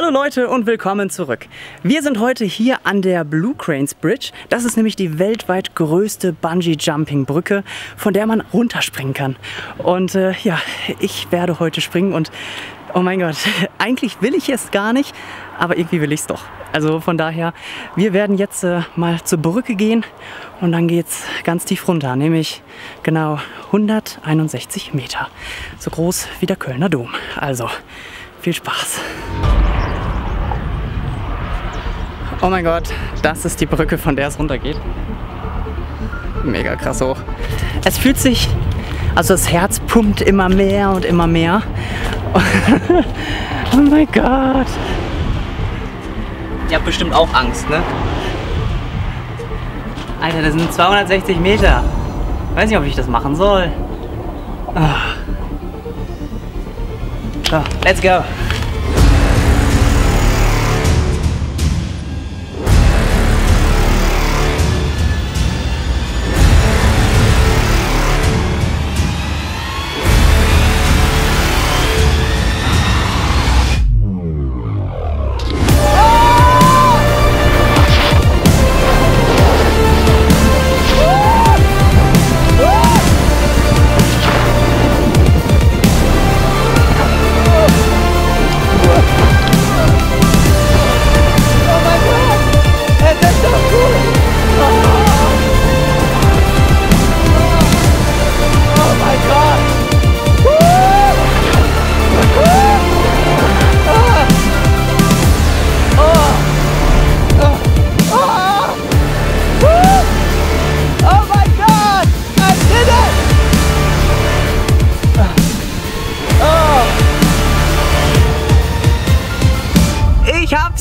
Hallo Leute und willkommen zurück. Wir sind heute hier an der Blue Cranes Bridge. Das ist nämlich die weltweit größte Bungee-Jumping-Brücke, von der man runterspringen kann. Und äh, ja, ich werde heute springen und oh mein Gott, eigentlich will ich es gar nicht, aber irgendwie will ich es doch. Also von daher, wir werden jetzt äh, mal zur Brücke gehen und dann geht es ganz tief runter, nämlich genau 161 Meter. So groß wie der Kölner Dom. Also viel Spaß. Oh mein Gott, das ist die Brücke, von der es runtergeht. Mega krass hoch. Es fühlt sich, also das Herz pumpt immer mehr und immer mehr. oh mein Gott. Ihr habt bestimmt auch Angst, ne? Alter, das sind 260 Meter. Weiß nicht, ob ich das machen soll. Ah. So, let's go.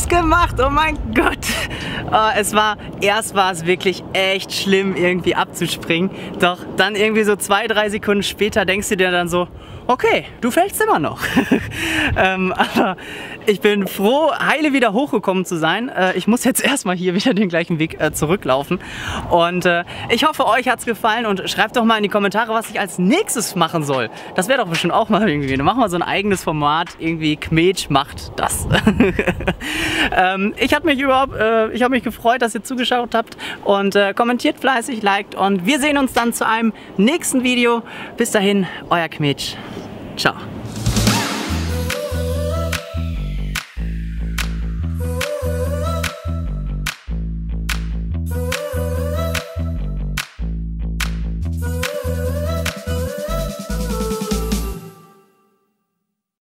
Gemacht, oh mein Gott. Oh, es war, erst war es wirklich echt schlimm irgendwie abzuspringen. Doch dann irgendwie so zwei, drei Sekunden später denkst du dir dann so, okay, du fällst immer noch. ähm, aber ich bin froh, heile wieder hochgekommen zu sein. Äh, ich muss jetzt erstmal hier wieder den gleichen Weg äh, zurücklaufen. Und äh, ich hoffe, euch hat es gefallen und schreibt doch mal in die Kommentare, was ich als nächstes machen soll. Das wäre doch bestimmt auch mal irgendwie. Dann machen wir so ein eigenes Format, irgendwie Kmetsch macht das. ähm, ich habe mich überhaupt, äh, ich habe mich gefreut, dass ihr zugeschaut habt und äh, kommentiert fleißig, liked und wir sehen uns dann zu einem nächsten Video. Bis dahin, euer Kmetsch. Ciao.